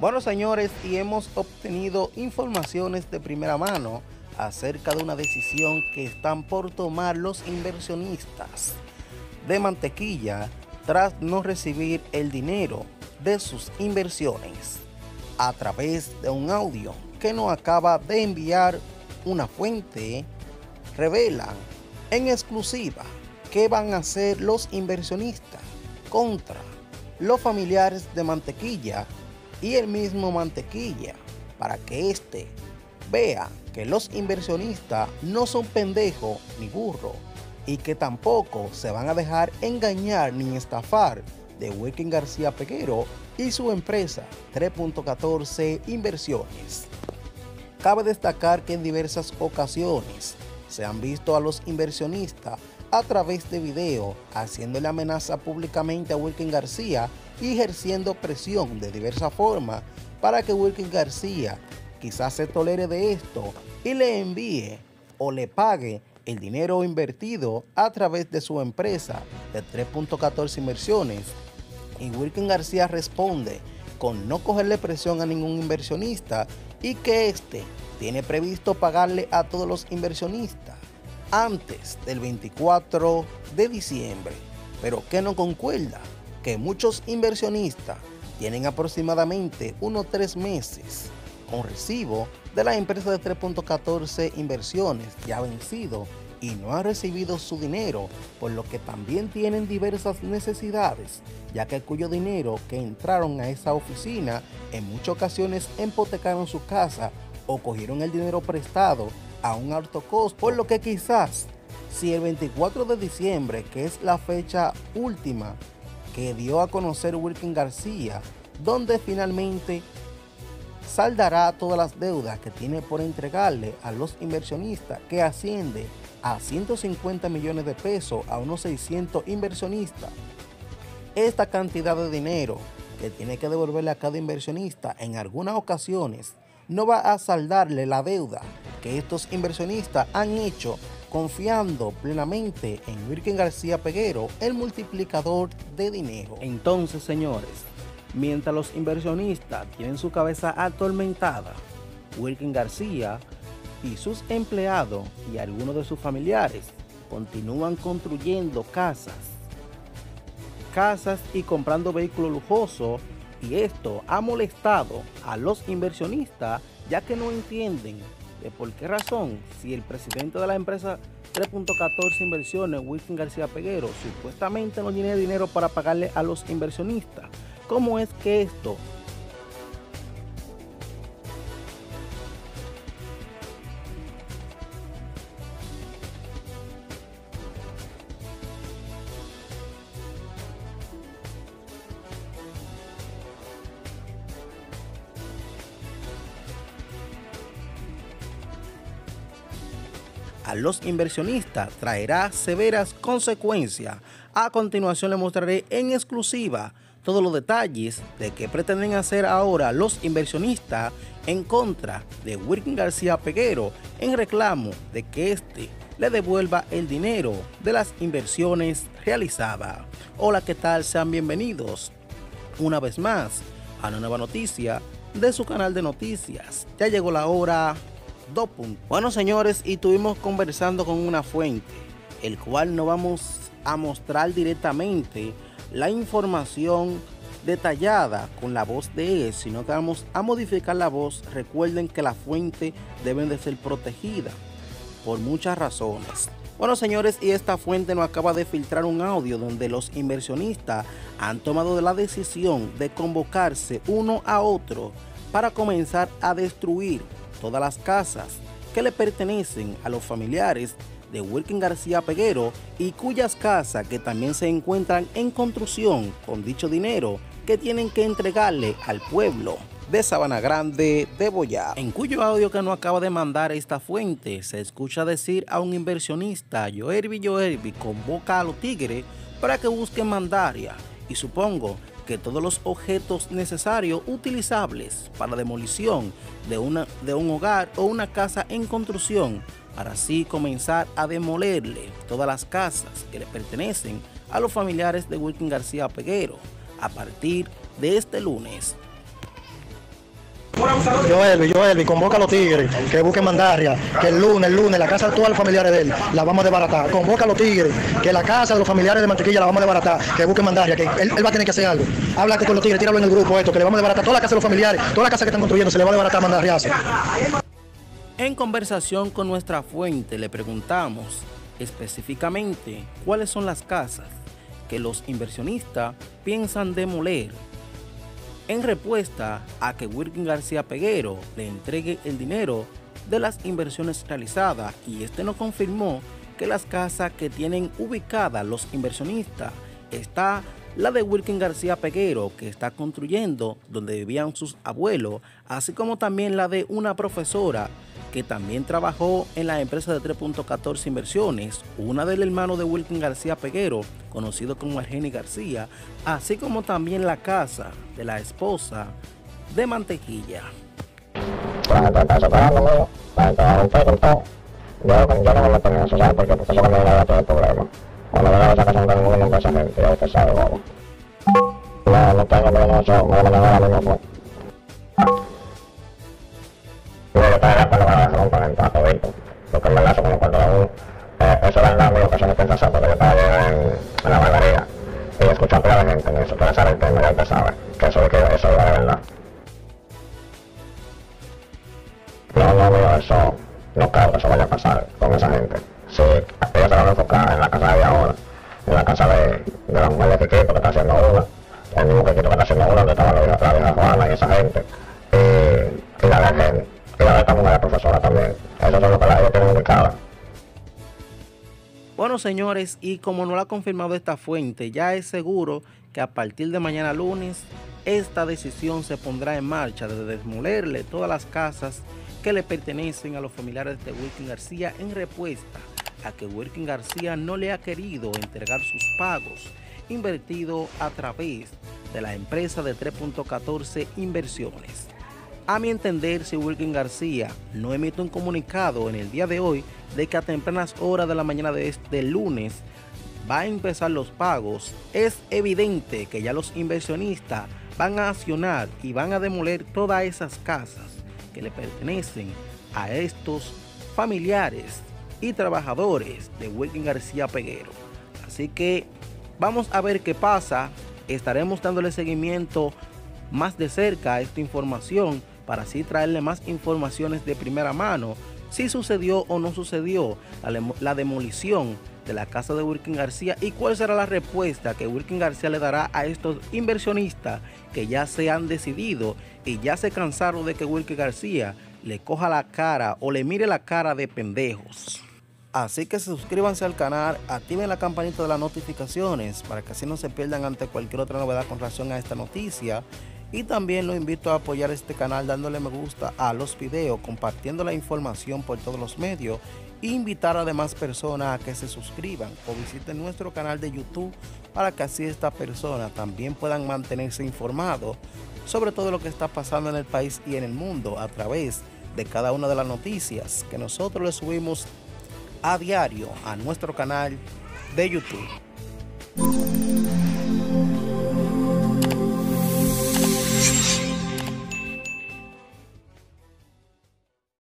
Bueno, señores, y hemos obtenido informaciones de primera mano acerca de una decisión que están por tomar los inversionistas de mantequilla tras no recibir el dinero de sus inversiones a través de un audio que nos acaba de enviar una fuente revela en exclusiva qué van a hacer los inversionistas contra los familiares de mantequilla y el mismo mantequilla para que éste vea que los inversionistas no son pendejos ni burros y que tampoco se van a dejar engañar ni estafar de Wilkin García Peguero y su empresa 3.14 Inversiones. Cabe destacar que en diversas ocasiones se han visto a los inversionistas a través de video haciéndole amenaza públicamente a Wilkin García y ejerciendo presión de diversas formas para que Wilkin García quizás se tolere de esto y le envíe o le pague el dinero invertido a través de su empresa de 3.14 inversiones. Y Wilkin García responde con no cogerle presión a ningún inversionista y que éste tiene previsto pagarle a todos los inversionistas antes del 24 de diciembre, pero que no concuerda que muchos inversionistas tienen aproximadamente unos tres meses con recibo de la empresa de 3.14 inversiones ya vencido y no ha recibido su dinero, por lo que también tienen diversas necesidades, ya que cuyo dinero que entraron a esa oficina en muchas ocasiones empotecaron su casa o cogieron el dinero prestado a un alto costo, por lo que quizás si el 24 de diciembre, que es la fecha última que dio a conocer Wilkin García, donde finalmente saldará todas las deudas que tiene por entregarle a los inversionistas, que asciende a 150 millones de pesos a unos 600 inversionistas. Esta cantidad de dinero que tiene que devolverle a cada inversionista en algunas ocasiones no va a saldarle la deuda que estos inversionistas han hecho confiando plenamente en Virgen García Peguero, el multiplicador de dinero. Entonces, señores, mientras los inversionistas tienen su cabeza atormentada, Wilkin García y sus empleados y algunos de sus familiares continúan construyendo casas, casas y comprando vehículos lujosos y esto ha molestado a los inversionistas ya que no entienden ¿De por qué razón? Si el presidente de la empresa 3.14 Inversiones, Wilkin García Peguero, supuestamente no tiene dinero para pagarle a los inversionistas, ¿cómo es que esto a los inversionistas traerá severas consecuencias. A continuación le mostraré en exclusiva todos los detalles de qué pretenden hacer ahora los inversionistas en contra de Wilkin García Peguero en reclamo de que éste le devuelva el dinero de las inversiones realizadas. Hola, ¿qué tal? Sean bienvenidos una vez más a una nueva noticia de su canal de noticias. Ya llegó la hora dos puntos. Bueno, señores, y estuvimos conversando con una fuente, el cual no vamos a mostrar directamente la información detallada con la voz de él, sino que vamos a modificar la voz. Recuerden que la fuente deben de ser protegida por muchas razones. Bueno señores, y esta fuente nos acaba de filtrar un audio donde los inversionistas han tomado la decisión de convocarse uno a otro para comenzar a destruir todas las casas que le pertenecen a los familiares de Wilkin García Peguero y cuyas casas que también se encuentran en construcción con dicho dinero que tienen que entregarle al pueblo de Sabana Grande de Boyá, en cuyo audio que no acaba de mandar esta fuente se escucha decir a un inversionista, Joerbi Joerbi convoca a los tigres para que busquen mandaria. Y supongo que todos los objetos necesarios utilizables para demolición de, una, de un hogar o una casa en construcción para así comenzar a demolerle todas las casas que le pertenecen a los familiares de Wilkin García Peguero a partir de este lunes. Joelvi, Joelvi, convoca a los tigres que busquen mandaria, que el lunes, el lunes, la casa de todos los familiares de él la vamos a desbaratar. Convoca a los tigres, que la casa de los familiares de Mantequilla la vamos a desbaratar, que busquen mandaria, que él, va a tener que hacer algo. Háblate con los tigres, tíralo en el grupo esto, que le vamos a desbaratar toda la casa de los familiares, toda la casa que están construyendo, se le va a desbaratar mandaria. En conversación con nuestra fuente le preguntamos específicamente cuáles son las casas que los inversionistas piensan demoler. En respuesta a que Wilkin García Peguero le entregue el dinero de las inversiones realizadas y este no confirmó que las casas que tienen ubicadas los inversionistas está la de Wilkin García Peguero que está construyendo donde vivían sus abuelos, así como también la de una profesora que también trabajó en la empresa de 3.14 Inversiones, una del hermano de Wilkin García Peguero, conocido como Argeni García, así como también la casa de la esposa de Mantequilla. Eso, no creo que eso vaya a pasar con esa gente. Si ellos se van a enfocar en la casa de ahora, en la casa de, de la mujer de Kikito que está haciendo una, el mismo Kikito que está haciendo una, donde estaba la vieja Juana y esa gente, y, la de gente la de esta mujer profesora también. Eso es lo que la ellos tienen ubicada. Bueno, señores, y como no lo ha confirmado esta fuente, ya es seguro que a partir de mañana lunes esta decisión se pondrá en marcha de desmolerle todas las casas que le pertenecen a los familiares de Wilkin García en respuesta a que Wilkin García no le ha querido entregar sus pagos invertidos a través de la empresa de 3.14 Inversiones. A mi entender, si Wilkin García no emite un comunicado en el día de hoy de que a tempranas horas de la mañana de este lunes va a empezar los pagos, es evidente que ya los inversionistas van a accionar y van a demoler todas esas casas que le pertenecen a estos familiares y trabajadores de Wilkin García Peguero. Así que vamos a ver qué pasa. Estaremos dándole seguimiento más de cerca a esta información para así traerle más informaciones de primera mano si sucedió o no sucedió la, demolición de la casa de Wilkin García y cuál será la respuesta que Wilkin García le dará a estos inversionistas que ya se han decidido y ya se cansaron de que Wilkin García le coja la cara o le mire la cara de pendejos. Así que suscríbanse al canal, activen la campanita de las notificaciones para que así no se pierdan ante cualquier otra novedad con relación a esta noticia y también los invito a apoyar este canal dándole me gusta a los videos, compartiendo la información por todos los medios invitar a demás personas a que se suscriban o visiten nuestro canal de YouTube para que así estas personas también puedan mantenerse informados sobre todo lo que está pasando en el país y en el mundo a través de cada una de las noticias que nosotros les subimos a diario a nuestro canal de YouTube.